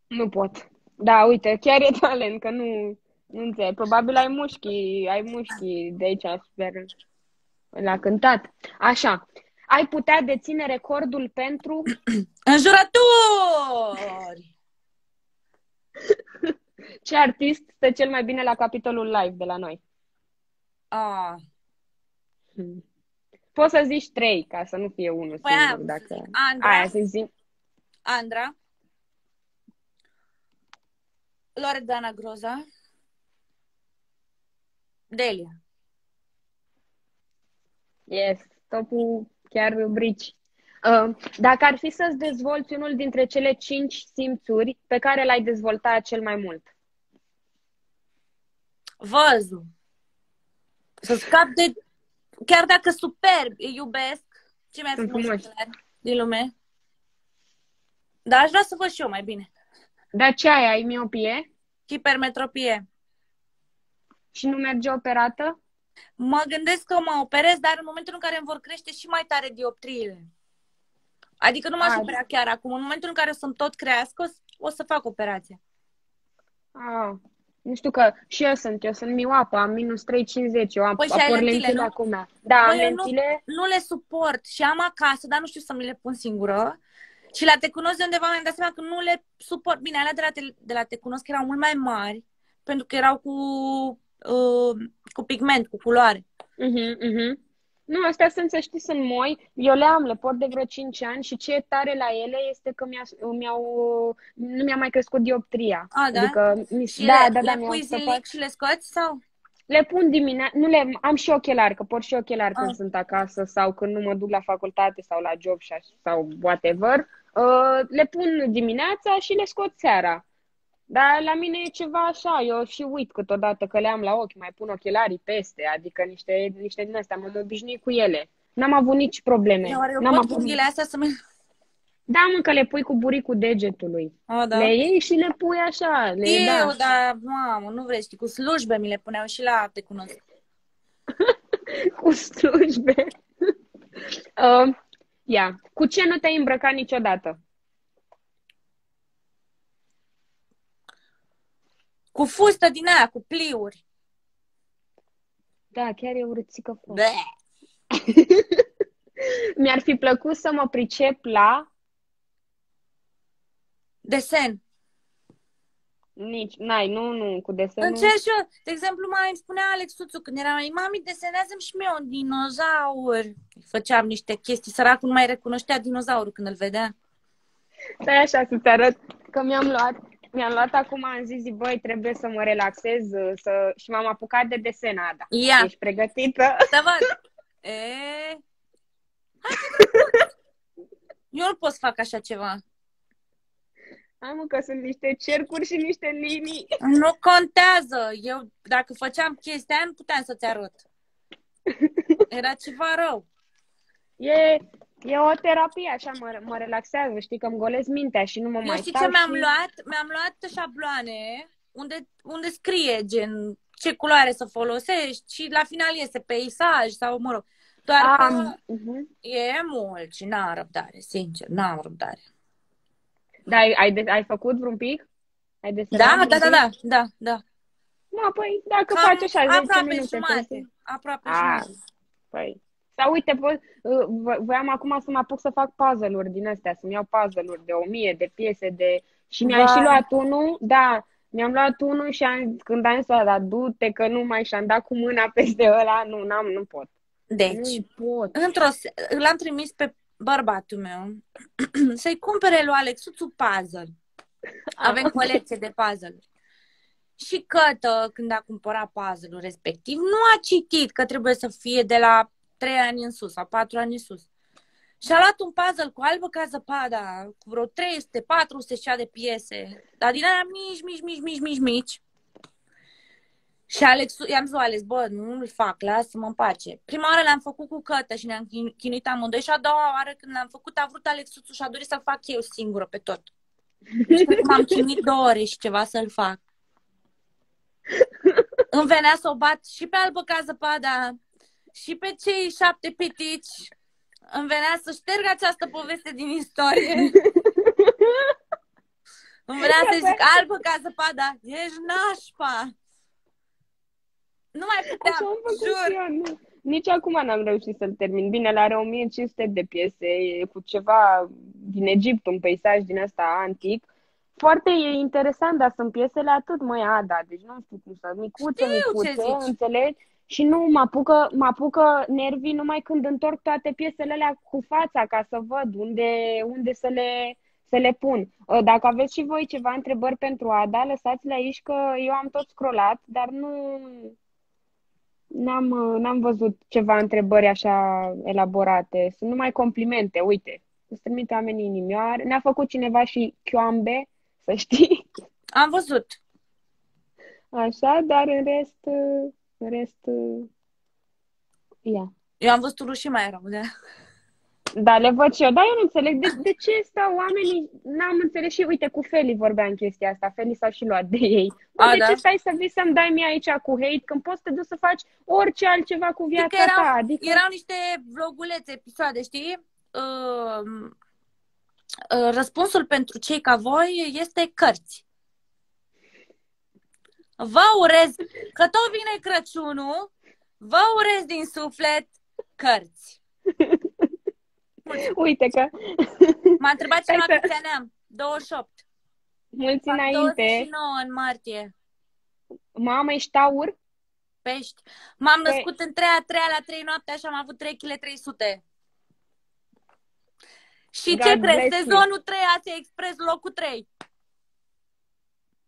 Nu pot. Da, uite, chiar e talent, că nu, nu înțeleg. Probabil ai mușchi, ai mușchi de aici, sper, la cântat. Așa. Ai putea deține recordul pentru Înjurături! ce artist stă cel mai bine la capitolul live de la noi? Ah. Hmm. Poți să zici trei, ca să nu fie unul Păi singur. aia, Dacă... Andra, Aia să zic. Andra, Loredana Groza, Delia. Yes, topul chiar brici. Uh, dacă ar fi să-ți dezvolți unul dintre cele cinci simțuri pe care l-ai dezvoltat cel mai mult? Văzul. Să scap de... Chiar dacă superb, îi iubesc, ce mai Sunt frumos frumoși. din lume. Dar aș vrea să văd și eu mai bine. Dar ce ai? Ai miopie? Hipermetropie. Și nu merge operată? Mă gândesc că mă operez, dar în momentul în care îmi vor crește și mai tare dioptriile. Adică nu m-aș Ah. opera chiar acum. În momentul în care o să-mi tot crească, o să- o să fac operația. Ah, nu știu că și eu sunt, eu sunt mioapă, am minus 3,50, eu am Păi și ai apor lentile, lentile nu? acum. Da, am Băi, eu nu- lentile. Nu le suport și am acasă, dar nu știu să mi le pun singură. Și la Te Cunosc de undeva mi-am dat seama că nu le suport. Bine, alea de la Te, de la te Cunosc erau mult mai mari, pentru că erau cu, uh, cu pigment, cu culoare. Mhm, mhm. Nu, astea sunt, să știi, sunt moi. Eu le am, le port de vreo 5 ani și ce e tare la ele este că mi-a, mi-au, nu mi-a mai crescut dioptria. A, da? Adică, mi, Și da, le, da, da, le mi-au pui scăpat. zilnic și le scoți sau? Le pun dimineața, nu le, am și ochelari, că port și ochelari când Ah. sunt acasă sau când nu mă duc la facultate sau la job și aș- sau whatever. Uh, le pun dimineața și le scot seara. Dar la mine e ceva așa, eu și uit câteodată că le am la ochi, mai pun ochelarii peste, adică niște, niște din astea, m-am obișnuit cu ele. N-am avut nici probleme. Oare eu N-am pot avut... unghiile astea să mi... Da, mă, că le pui cu buricul degetului. Oh, da. Le iei și le pui așa. Le, Eu, da. dar, mamă, nu vrei, știi, cu slujbe mi le puneau și la Te Cunosc. cu slujbe. uh, ia, cu ce nu te-ai îmbrăcat niciodată? Cu fustă din aia, cu pliuri. Da, chiar e urâțică fost. Bă. Mi-ar fi plăcut să mă pricep la Desen. nici, n-ai, nu, nu, cu desenul. Încerc și eu. De exemplu, mai îmi spunea Alex Suțu când era mai mami, desenează-mi și mie un dinozaur. Făceam niște chestii. Săracul nu mai recunoștea dinozaurul când îl vedea. Stai așa să-ți arăt că mi-am luat, mi-am luat acum, am zis, zi, băi, trebuie să mă relaxez să... și m-am apucat de desen, Ada. Ia, Ești pregătită? să văd. E... Hai, Eu nu pot să fac așa ceva. Hai mă, că sunt niște cercuri și niște linii. Nu contează. Eu, dacă făceam chestia aia, nu puteam să-ți arăt. Era ceva rău. E, e o terapie, așa mă, mă relaxează, știi, că îmi golesc mintea și nu mă Eu mai știi stau ce mi-am și... luat? Mi-am luat șabloane unde, unde scrie gen ce culoare să folosești și la final este peisaj sau mă rog. Doar că Am, uh-huh. e mult și n-am răbdare, sincer, n-am răbdare. Da, ai, ai, de, ai făcut vreun pic? Ai desenat Da, vreun da, da, pic? da, da, da. Da, păi dacă Cam faci așa 10 aproape minute. jumate. trebuie Aproape Ah. jumate. Păi. Sau uite, po- uh, vo- voiam acum să mă apuc să fac puzzle-uri din astea, să-mi iau puzzle-uri de o mie de piese de... Și mi-am Vai. și luat unul, da, mi-am luat unul și am, când am zis ăla, du-te că nu mai și-am dat cu mâna peste ăla, nu, n-am, nu pot. Deci, Nu pot. într-o se- l-am trimis pe bărbatul meu să-i cumpere lui Alexuțu puzzle. Avem colecție de puzzle. Și Cătă, când a cumpărat puzzle-ul respectiv, nu a citit că trebuie să fie de la 3 ani în sus sau 4 ani în sus. Și a luat un puzzle cu albă ca zăpada, cu vreo 300-400 cea de piese, dar din aia mici, mici, mici, mici, mici, mici. Și Alex, i-am zis lui Alex, bă, nu-l fac, lasă-mă în pace. Prima oară l-am făcut cu cătă și ne-am chin- chinuit amândoi și a doua oară când l-am făcut a vrut Alexuțu și a dorit să-l fac eu singură pe tot. Și cred că m-am chinuit două ore și ceva să-l fac. Îmi venea să o bat și pe albă ca zăpada și pe cei șapte pitici. Îmi venea să șterg această poveste din istorie. Îmi venea să zic albă ca zăpada, ești nașpa. Nu mai puteam, Așa am făcut și jur. eu, nu. Nici acum n-am reușit să-l termin. Bine, el are 1500 de piese e cu ceva din Egipt, un peisaj din ăsta antic. Foarte e interesant, dar sunt piesele atât, măi, Ada, deci nu știu cum să... Micuțe, Știu ce micuțe, zici. înțelegi? Și nu, mă apucă, mă apucă nervii numai când întorc toate piesele alea cu fața ca să văd unde, unde să le, să le pun. Uh, Dacă aveți și voi ceva întrebări pentru Ada, lăsați-le aici că eu am tot scrollat, dar nu n-am, uh, n-am văzut ceva întrebări așa elaborate. Sunt numai complimente, uite. Îți trimit oamenii inimioare. Ne-a făcut cineva și chioambe, să știi. Am văzut. Așa, dar în rest, uh, în rest, uh, ia. Eu am văzut unul și mai rău, da. Da, le văd și eu. Dar eu nu înțeleg de, de ce stau oamenii... N-am înțeles și, uite, cu Feli vorbeam chestia asta. Feli s-a și luat de ei. Bă, A, de da? ce stai să vii să-mi dai mie aici cu hate când poți să te duci să faci orice altceva cu viața Știi că erau, ta? Adică... erau niște vlogulețe, episoade, știi? Uh, uh, răspunsul pentru cei ca voi este cărți. Vă urez, că tot vine Crăciunul, vă urez din suflet cărți. Uite că M-a întrebat Hai cineva să- câți ani am. 28. mulți Fac înainte, 29 în martie. mamă, ești taur? Pești. M-am Pe- născut în 3 a 3 la 3 noaptea și am avut 3 kg 300. Și God ce crezi? bless you. Sezonul 3 Asia Express, locul 3.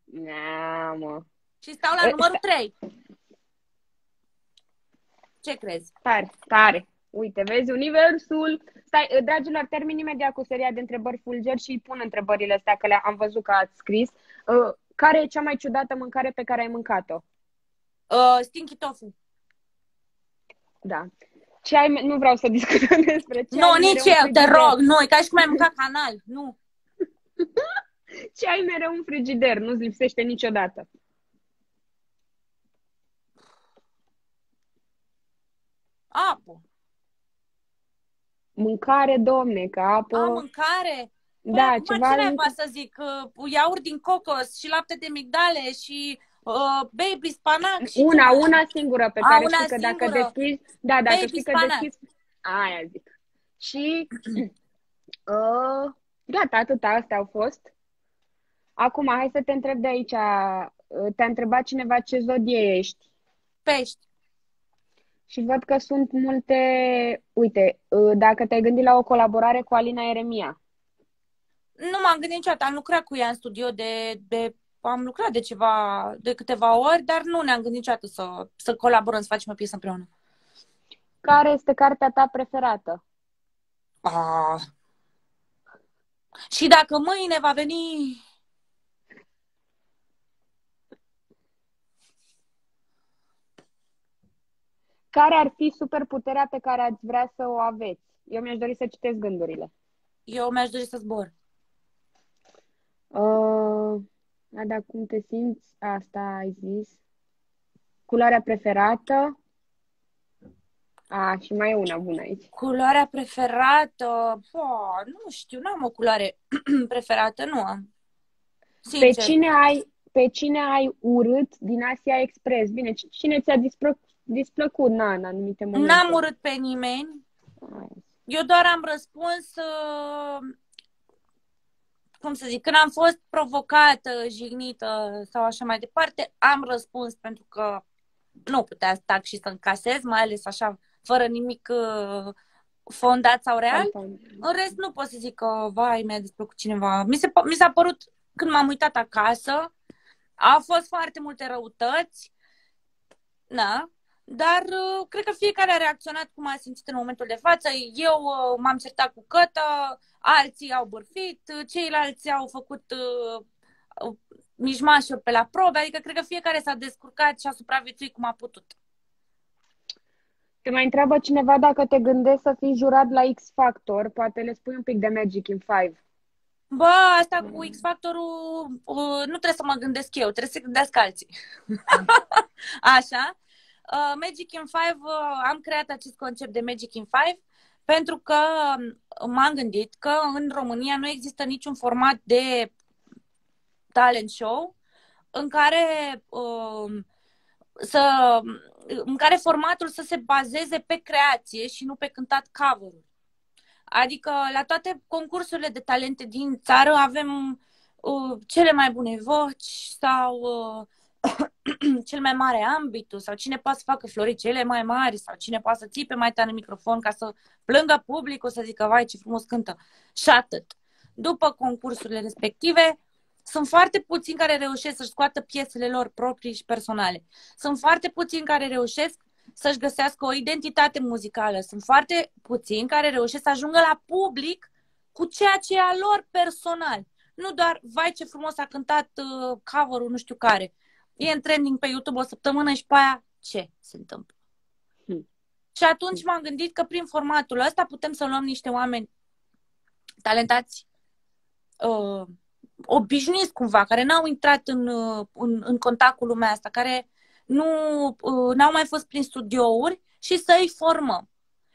Na, mă. Și stau la E, numărul 3. Ce crezi? Tare, tare. Uite, vezi, universul. Stai, eh, dragilor, termin imediat cu seria de întrebări fulger și îi pun întrebările astea, că le-am văzut că ați scris. Uh, care e cea mai ciudată mâncare pe care ai mâncat-o? Uh, stinky tofu. Da. Ce ai, nu vreau să discutăm despre ce Nu, ai nici mereu în eu, te frigider. rog. Nu, e ca și cum ai mâncat canal. Nu. Ce ai mereu în frigider? Nu-ți lipsește niciodată. Apă. Mâncare, domne, că apă... A, mâncare. Păi da, acum ceva... ce naiba să zic? Uh, iaurt din cocos și lapte de migdale și uh, baby spanac și Una, ce- una singură pe A, care una știi că dacă singură. deschizi... Da, dacă Baby știi că spanac. deschizi... Aia zic. Și... uh, gata, atâta, astea au fost. Acum, hai să te întreb de aici. uh, Te-a întrebat cineva ce zodie ești. pești. Și văd că sunt multe... Uite, uh, dacă te-ai gândit la o colaborare cu Alina Eremia. Nu m-am gândit niciodată. Am lucrat cu ea în studio de, de am lucrat de ceva, de câteva ori, dar nu ne-am gândit niciodată să, să colaborăm, să facem o piesă împreună. Care este cartea ta preferată? Ah. Și dacă mâine va veni Care ar fi superputerea pe care ați vrea să o aveți? Eu mi-aș dori să citesc gândurile. eu mi-aș dori să zbor. Uh, Ada, cum te simți? Asta ai zis. Culoarea preferată? A, și mai e una bună aici. Culoarea preferată? Oh, nu știu, nu am o culoare preferată, nu am. Pe Sincer. cine ai, pe cine ai urât din Asia Express? Bine, c- cine ți-a distrus, displăcut, na, în anumite momente. N-am urât pe nimeni. Eu doar am răspuns, uh, cum să zic, când am fost provocată, jignită sau așa mai departe, am răspuns pentru că nu putea sta și să încasez, mai ales așa, fără nimic uh, fondat sau real. În rest, nu pot să zic că, vai, mi-a desplăcut cineva. Mi, se, mi s-a părut, când m-am uitat acasă, au fost foarte multe răutăți, da, dar uh, cred că fiecare a reacționat cum a simțit în momentul de față. Eu uh, m-am certat cu cătă, alții au bârfit, ceilalți au făcut uh, mijmașuri pe la probe, adică cred că fiecare s-a descurcat și a supraviețuit cum a putut. Te mai întreabă cineva dacă te gândești să fii jurat la X Factor, poate le spui un pic de Magic in Five. Bă, asta cu X-Factorul uh, nu trebuie să mă gândesc eu, trebuie să gândească alții. Așa. Uh, Magic in Five, uh, am creat acest concept de Magic in Five pentru că um, m-am gândit că în România nu există niciun format de talent show în care uh, să în care formatul să se bazeze pe creație și nu pe cântat cover Adică la toate concursurile de talente din țară avem uh, cele mai bune voci sau uh, cel mai mare ambitul sau cine poate să facă flori cele mai mari sau cine poate să țipe mai tare în microfon ca să plângă publicul să zică vai ce frumos cântă și atât. După concursurile respective, sunt foarte puțini care reușesc să-și scoată piesele lor proprii și personale. Sunt foarte puțini care reușesc să-și găsească o identitate muzicală. Sunt foarte puțini care reușesc să ajungă la public cu ceea ce e a lor personal. Nu doar, vai ce frumos a cântat uh, cover-ul nu știu care. E în trending pe YouTube o săptămână și pe aia ce se întâmplă? Hmm. Și atunci m-am gândit că prin formatul ăsta putem să luăm niște oameni talentați, uh, obișnuiți cumva, care n-au intrat în, uh, în, în contact cu lumea asta, care nu uh, n-au mai fost prin studiouri și să îi formăm.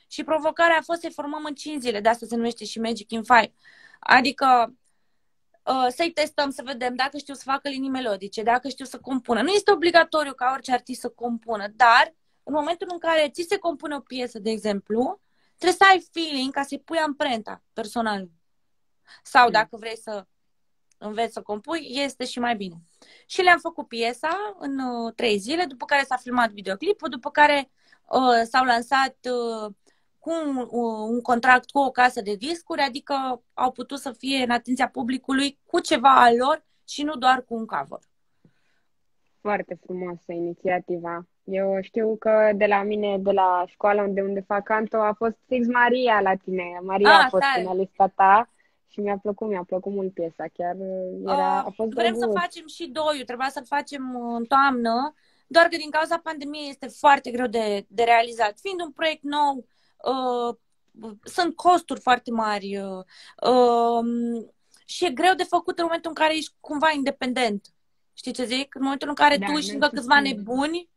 Și provocarea a fost să-i formăm în 5 zile, de asta se numește și Magic in Five. Adică uh, să-i testăm, să vedem dacă știu să facă linii melodice, dacă știu să compună. Nu este obligatoriu ca orice artist să compună, dar în momentul în care ți se compune o piesă, de exemplu, trebuie să ai feeling ca să-i pui amprenta personal. Sau mm. dacă vrei să înveți să compui, este și mai bine. Și le-am făcut piesa în uh, trei zile, după care s-a filmat videoclipul, după care uh, s-au lansat uh, cu un, uh, un contract cu o casă de discuri, adică au putut să fie în atenția publicului cu ceva al lor și nu doar cu un cover. Foarte frumoasă inițiativa. Eu știu că de la mine, de la școala unde, unde fac canto, a fost fix Maria la tine. Maria a, a fost finalista ta și mi-a plăcut, mi-a plăcut mult piesa. Chiar uh, era, a fost Vrem să facem și doi, trebuia să-l facem uh, în toamnă, doar că din cauza pandemiei este foarte greu de, de realizat. Fiind un proiect nou, uh, sunt costuri foarte mari uh, uh, și e greu de făcut în momentul în care ești cumva independent. Știi ce zic? În momentul în care da, tu ești încă câțiva nebuni,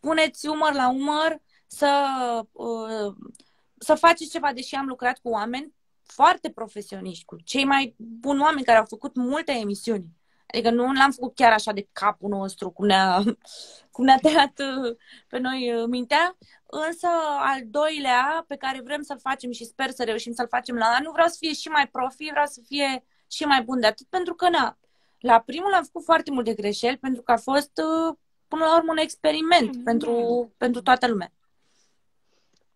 puneți umăr la umăr să, uh, să faceți ceva, deși am lucrat cu oameni foarte profesioniști, cu cei mai buni oameni care au făcut multe emisiuni. Adică nu l-am făcut chiar așa de capul nostru, cum ne-a, cum ne-a tăiat uh, pe noi uh, mintea, însă al doilea pe care vrem să-l facem și sper să reușim să-l facem la anul, vreau să fie și mai profi, vreau să fie și mai bun de atât, pentru că na, la primul am făcut foarte multe greșeli, pentru că a fost uh, până la urmă un experiment mm-hmm. pentru, pentru toată lumea.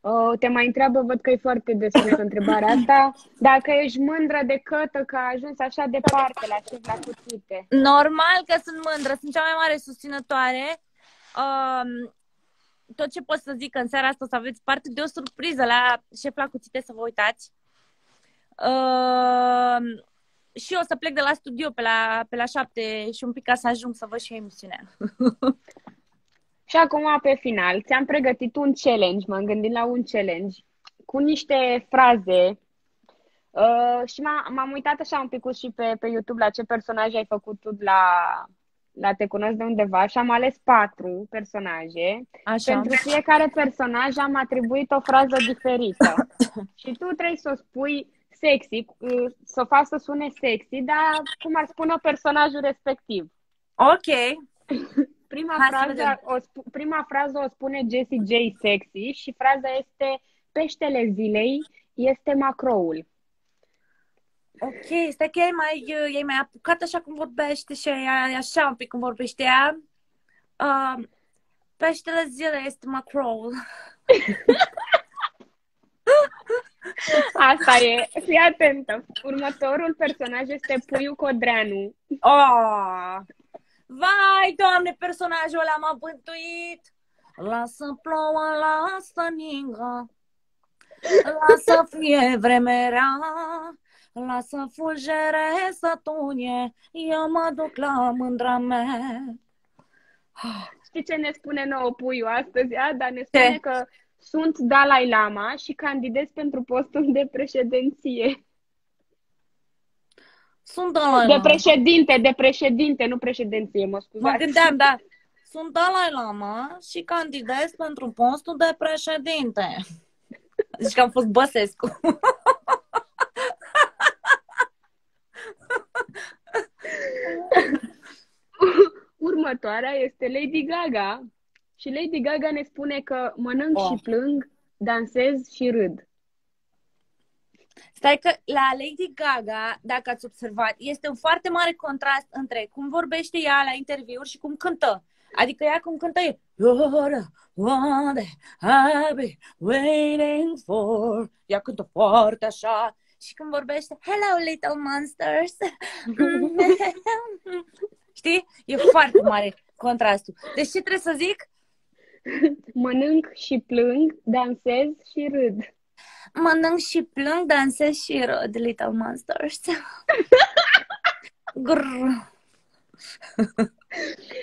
Uh, te mai întreabă, văd că e foarte deschisă întrebarea asta, dacă ești mândră de cătă că a ajuns așa departe la șef la cuțite. Normal că sunt mândră, sunt cea mai mare susținătoare. Uh, tot ce pot să zic în seara asta o să aveți parte de o surpriză la șef la cuțite să vă uitați. Uh, și o să plec de la studio pe la, pe la șapte și un pic ca să ajung să văd și emisiunea. Și acum, pe final, ți-am pregătit un challenge, m-am gândit la un challenge cu niște fraze uh, și m-am uitat așa un pic și pe, pe YouTube la ce personaj ai făcut tu la, la Te cunosc de undeva și am ales patru personaje. Așa. Pentru fiecare personaj am atribuit o frază diferită. și tu trebuie să o spui sexy, uh, să o faci să sune sexy, dar cum ar spune personajul respectiv. Ok. Prima, Hai să frază, vedem. o, sp- prima frază o spune Jessie J. Sexy și fraza este Peștele zilei este macroul. Ok, stai că e mai, e mai apucat așa cum vorbește și e așa un pic cum vorbește ea. Uh, peștele zilei este macroul. Asta e. Fii atentă. Următorul personaj este Puiu Codreanu. Oh! Vai, doamne, personajul ăla m-a bântuit. Lasă plouă, lasă ningă. Lasă fie vreme rea. Lasă fulgere să tunie. Eu mă duc la mândra mea. Știi ce ne spune nouă Puiu astăzi? Ada ne spune Ce? că sunt Dalai Lama și candidez pentru postul de președinție. Sunt Dalai De Lama. președinte, de președinte, nu președinție, mă Mă scuzați. gândeam, da. Sunt Dalai Lama și candidez pentru postul de președinte. Zici că am fost Băsescu. Următoarea este Lady Gaga. Și Lady Gaga ne spune că mănânc Oh. și plâng, dansez și râd. Stai că la Lady Gaga, dacă ați observat, este un foarte mare contrast între cum vorbește ea la interviuri și cum cântă. Adică ea cum cântă e You're the one that I've been waiting for. Ea cântă foarte așa. Și când vorbește Hello, little monsters. Știi? E foarte mare contrastul. Deci ce trebuie să zic? Mănânc și plâng, dansez și râd. Mănânc și plâng, dansez și râd, little monsters. Grrr.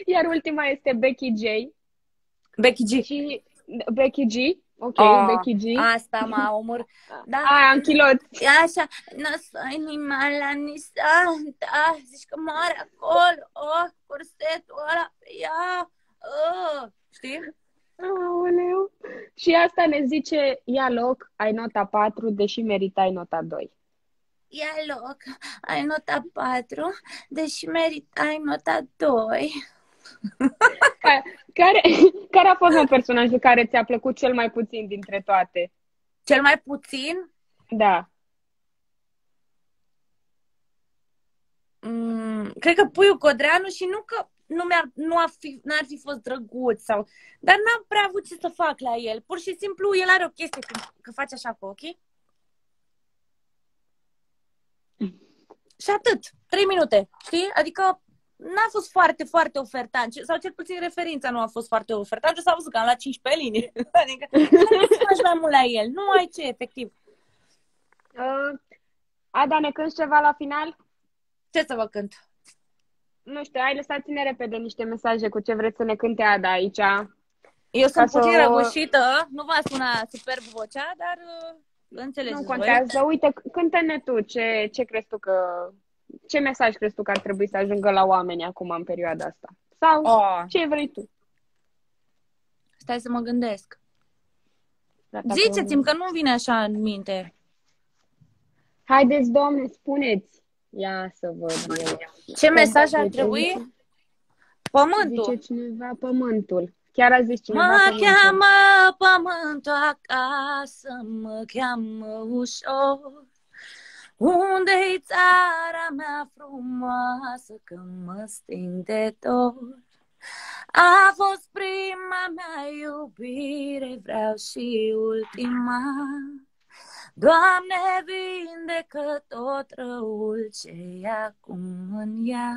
Iar ultima este Becky J. Becky G. Și Becky G. Ok, Oh, Becky G. Asta m-a omor. Da. Aia, în chilot. E așa, nu soy ni mala ni santa. Zici că moare acolo. Oh, corsetul ăla pe ea. Oh. Știi? Aoleu. Și asta ne zice, ia loc, ai nota 4, deși meritai nota 2. Ia loc, ai nota 4, deși meritai nota 2. Care, care, care a fost un personajul care ți-a plăcut cel mai puțin dintre toate? Cel mai puțin, Da. mm, cred că Puiu Codreanu și nu că nu, mi-ar, nu ar fi, n-ar fi fost drăguț sau... Dar n-am prea avut ce să fac la el. Pur și simplu, el are o chestie când, că face așa cu ochii. Și atât. Trei minute, știi? Adică n-a fost foarte, foarte ofertant. Sau cel puțin referința nu a fost foarte ofertantă. S-a văzut că am luat 15 linii. Adică nu să faci mai mult la el. Nu ai ce, efectiv. Uh, Ada, ne cânti ceva la final? Ce să vă cânt? Nu știu, hai lăsați-ne repede niște mesaje cu ce vreți să ne cânte Ada aici. Eu sunt să puțin o- răgușită. Nu va suna superb vocea, dar uh, înțelegeți Nu voi. contează. Uite, c- cântă-ne tu ce, ce crezi tu că... Ce mesaj crezi tu că ar trebui să ajungă la oameni acum în perioada asta? Sau Oh, ce vrei tu? stai să mă gândesc. Gata, Ziceți-mi că nu vine așa în minte. Haideți, domne, spuneți. Ia să văd eu. Ce mesaj ar Zice- trebui? Pământul. Zice cineva pământul. Chiar a zis cineva Mă pământul. cheamă pământul acasă, mă cheamă ușor. Unde-i țara mea frumoasă, că mă sting de dor? A fost prima mea iubire, vreau și ultima. Doamne, vindecă tot răul ce e acum în ea.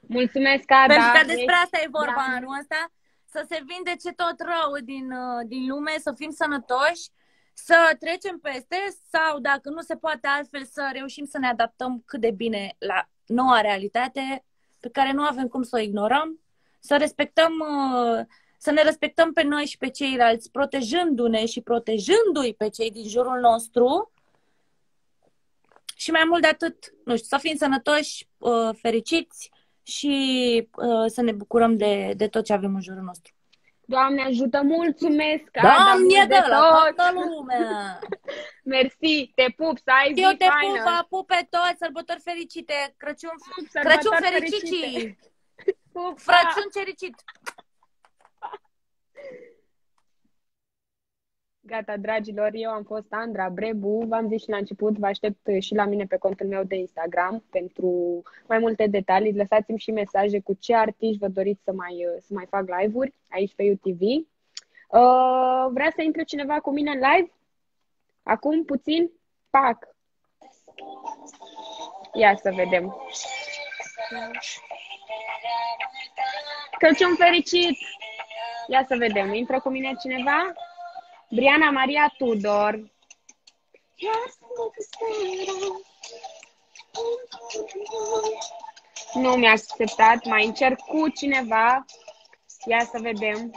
Mulțumesc, Ada. Pentru că despre Ești- asta e vorba da. anul ăsta, să se vindece tot rău din, uh, din lume, să fim sănătoși, să trecem peste sau, dacă nu se poate altfel, să reușim să ne adaptăm cât de bine la noua realitate pe care nu avem cum să o ignorăm, să respectăm, uh, să ne respectăm pe noi și pe ceilalți, protejându-ne și protejându-i pe cei din jurul nostru și mai mult de atât, nu știu, să fim sănătoși, uh, fericiți și uh, să ne bucurăm de, de tot ce avem în jurul nostru. Doamne ajută, mulțumesc, Ada, Doamne, mult de de la tot. toată lumea! Mersi, te pup, să ai zi Eu te faină. pup, vă pup pe toți, sărbători fericite, Crăciun, Sărbători Crăciun fericite. fericit! Frățun cericit! Gata, dragilor, eu am fost Andra Brebu, v-am zis și la început, vă aștept și la mine pe contul meu de Instagram pentru mai multe detalii. Lăsați-mi și mesaje cu ce artiști vă doriți să mai, să mai fac live-uri aici pe UTV. Uh, vrea să intre cineva cu mine în live? Acum, puțin? Pac! Ia să vedem. Crăciun fericit! Ia să vedem. Intră cu mine cineva? Briana Maria Tudor. Nu mi-a acceptat. Mai încerc cu cineva. Ia să vedem.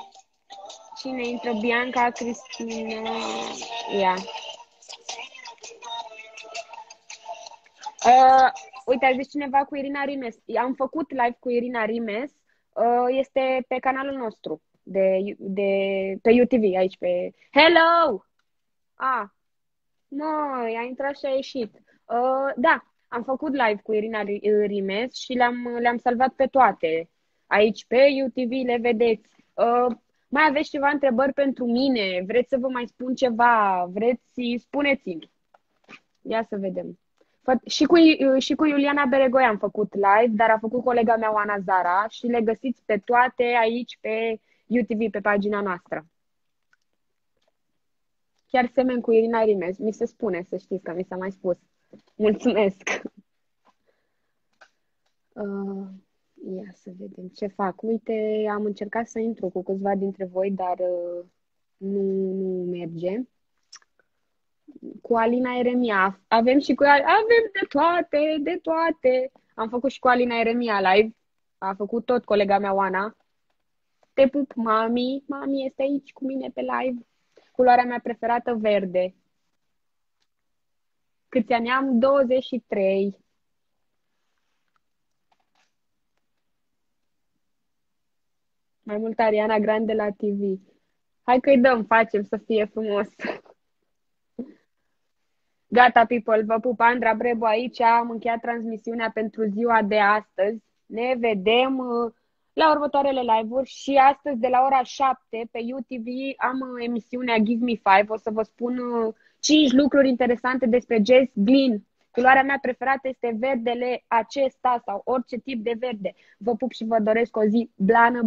Cine intră? Bianca, Cristina. Ia. Uh, uite, a zis cineva cu Irina Rimes. Am făcut live cu Irina Rimes. Uh, este pe canalul nostru de, de, pe UTV, aici pe... Hello! Ah, măi, a intrat și a ieșit. Uh, da, am făcut live cu Irina Rimes și le-am, le-am salvat pe toate. Aici pe UTV le vedeți. Uh, mai aveți ceva întrebări pentru mine? Vreți să vă mai spun ceva? Vreți? Spuneți-mi. Ia să vedem. Și cu, și cu Iuliana Beregoi am făcut live, dar a făcut colega mea Oana Zara și le găsiți pe toate aici pe UTV, pe pagina noastră. Chiar semen cu Irina Rimes. Mi se spune, să știți că mi s-a mai spus. Mulțumesc! Uh, ia să vedem ce fac. Uite, am încercat să intru cu câțiva dintre voi, dar uh, nu, nu merge cu Alina Eremia. Avem și cu avem de toate, de toate. Am făcut și cu Alina Eremia live. A făcut tot colega mea Oana. Te pup, mami. Mami este aici cu mine pe live. Culoarea mea preferată verde. Câți ani am? 23. Mai mult Ariana Grande la TV. Hai că-i dăm, facem să fie frumos. Gata, people, vă pup, Andra Brebu aici, am încheiat transmisiunea pentru ziua de astăzi. Ne vedem uh, la următoarele live-uri și astăzi de la ora 7 pe UTV am uh, emisiunea Give Me 5. O să vă spun 5 uh, lucruri interesante despre Jess Glynn. Culoarea mea preferată este verdele acesta sau orice tip de verde. Vă pup și vă doresc o zi blană.